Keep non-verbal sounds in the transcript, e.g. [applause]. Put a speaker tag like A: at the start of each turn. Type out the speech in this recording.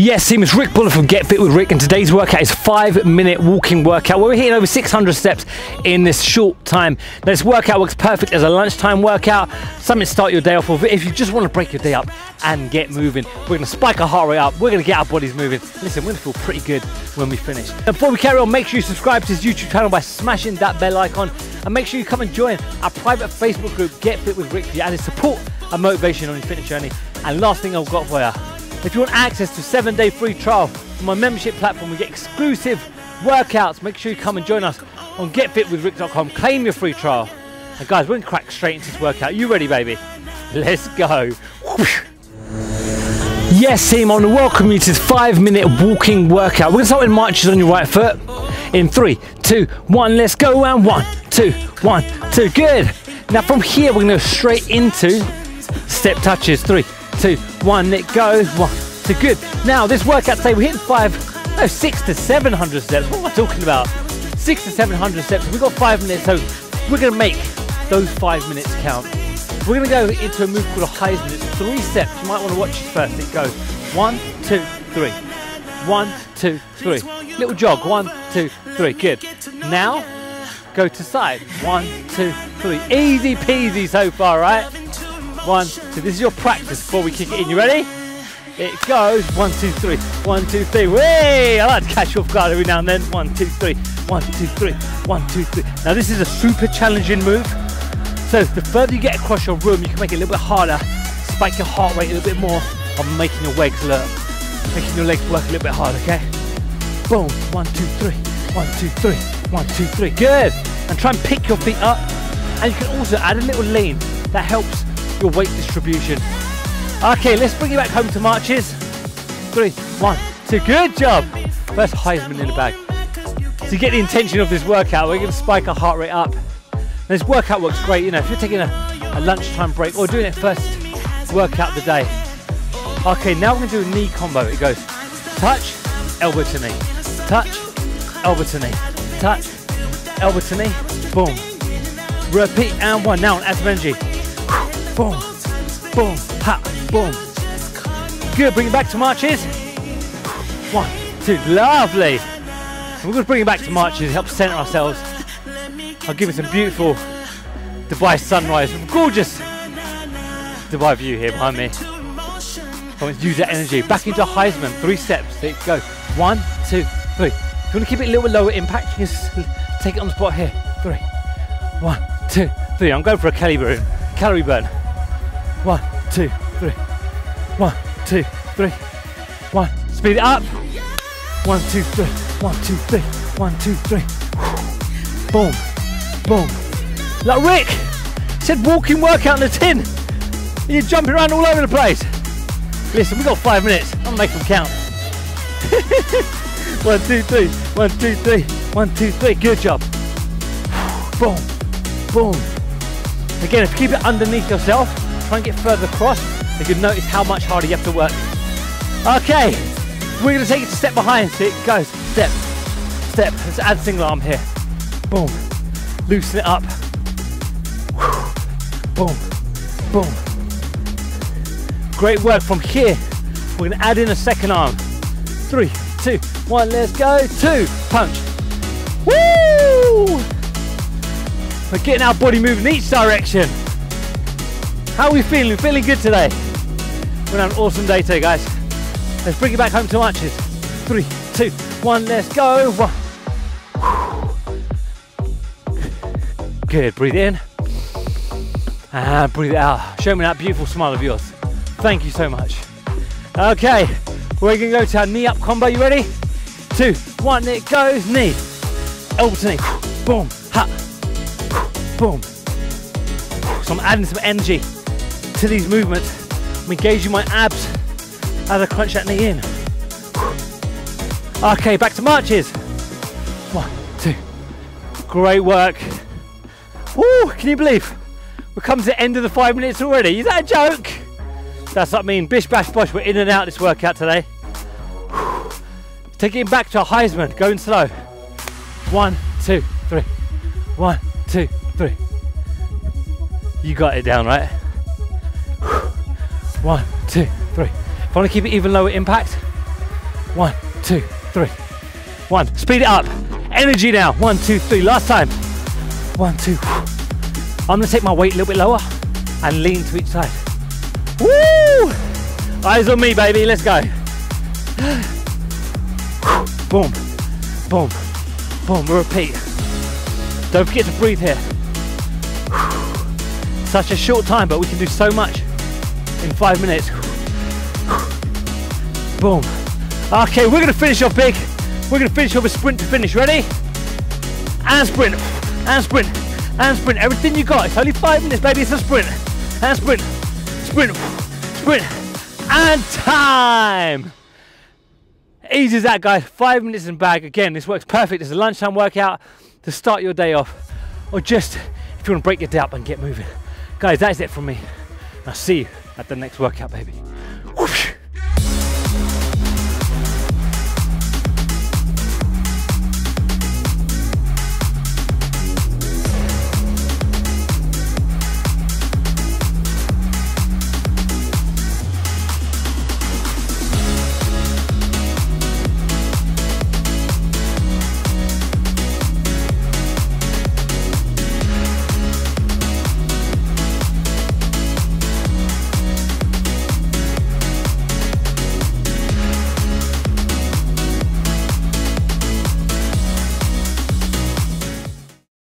A: Yes, team, it's Rick Bhullar from Get Fit with Rick, and today's workout is five minute walking workout. Where we're hitting over 600 steps in this short time. Now, this workout works perfect as a lunchtime workout, something to start your day off with. If you just want to break your day up and get moving, we're going to spike our heart rate up, we're going to get our bodies moving. Listen, we're going to feel pretty good when we finish. And before we carry on, make sure you subscribe to his YouTube channel by smashing that bell icon, and make sure you come and join our private Facebook group, Get Fit with Rick, for your added support and motivation on your fitness journey. And last thing I've got for you if you want access to seven day free trial on my membership platform, we get exclusive workouts. Make sure you come and join us on getfitwithrick.com. Claim your free trial. And guys, we're going to crack straight into this workout. You ready, baby? Let's go. Yes, team, I want to welcome you to this five minute walking workout. We're going to start with marches on your right foot. In three, two, one, let's go. And one, two, one, two. Good. Now from here, we're going to go straight into step touches. Three, two, one, let go, one, two, good. Now this workout today, we're hitting five, no, six to 700 steps. What am I talking about? Six to 700 steps. We've got five minutes, so we're gonna make those five minutes count. We're gonna go into a move called a Heisman. It's three steps. You might wanna watch it first. It goes one, two, three. One, two, three. Little jog, one, two, three, good. Now, go to side. One, two, three. Easy peasy so far, right? One, two. This is your practice before we kick it in. You ready? It goes. One, two, three. One, two, three. Way! I like to catch you off guard every now and then. One, two, three. One, two, three. One, two, three. Now this is a super challenging move. So the further you get across your room, you can make it a little bit harder. Spike your heart rate a little bit more. I'm making your legs look, making your legs work a little bit harder. Okay. Boom. One, two, three. One, two, three. One, two, three. Good. And try and pick your feet up. And you can also add a little lean. That helps your weight distribution. Okay, let's bring you back home to marches. Three, one, two, good job. First Heisman in the bag. To get the intention of this workout, we're going to spike our heart rate up. And this workout works great, you know, if you're taking a, a lunchtime break or doing it first workout of the day. Okay, now we're going to do a knee combo. It goes touch, elbow to knee, touch, elbow to knee, touch, elbow to knee, boom. Repeat and one. Now, some energy boom, boom, ha, boom. Good, bring it back to marches. One, two, lovely. we're going to bring it back to marches, help center ourselves. I'll give you some beautiful Dubai sunrise, gorgeous Dubai view here behind me. So let's use that energy. Back into Heisman, three steps. There you go. One, two, three. If you want to keep it a little bit lower impact, just take it on the spot here. Three. One, two, three. I'm going for a calorie burn. Calorie burn. One, two, three. One, two, three. One. Speed it up. One, two, three. One, two, three. One, two, three. Boom. Boom. Like Rick said, walking workout in the tin. You're jumping around all over the place. Listen, we've got five minutes. I'll make them count. [laughs] one, two, three. One, two, three. One, two, three. Good job. Boom. Boom. Again, if you keep it underneath yourself, Try and get further across. You can notice how much harder you have to work. Okay, we're to take it a step behind. So it goes step, step. Let's add single arm here. Boom. Loosen it up. Boom, boom. Great work from here. We're to add in a second arm. Three, two, one. Let's go. Two, punch. Woo! We're getting our body moving in each direction. How are we feeling? Feeling good today? We're on an awesome day today, guys. Let's bring it back home to marches. Three, two, one, let's go. One. [sighs] Good, breathe in. And breathe out. Show me that beautiful smile of yours. Thank you so much. Okay, we're gonna go to our knee up combo. You ready? Two, one, it goes. Knee, elbow to knee. Boom, ha, boom. So I'm adding some energy to these movements. I'm engaging my abs as I crunch that knee in. Okay, back to marches. One, two. Great work. Woo, can you believe we're coming to the end of the five minutes already? Is that a joke? That's what I mean. Bish, bash, bosh. We're in and out this workout today. Taking it back to a Heisman. Going slow. One, two, three. One, two, three. You got it down, right? One, two, three. If I want to keep it even lower impact, One, two, three. One. Speed it up. Energy now. One, two, three. Last time. One, two. I'm gonna take my weight a little bit lower and lean to each side. Woo! Eyes on me, baby. Let's go. [gasps] Boom, boom, boom. Repeat. Don't forget to breathe here. [sighs] Such a short time, but we can do so much in five minutes. Boom. Okay, we're gonna finish off big. We're gonna finish off a sprint to finish. Ready? And sprint, and sprint, and sprint. Everything you got. It's only five minutes, baby. It's a sprint. And sprint, sprint, sprint, and time. Easy as that, guys. Five minutes in bag. Again, this works perfect It's a lunchtime workout to start your day off, or just if you want to break your day up and get moving. Guys, that's it from me. I'll see you at the next workout, baby. Whoosh.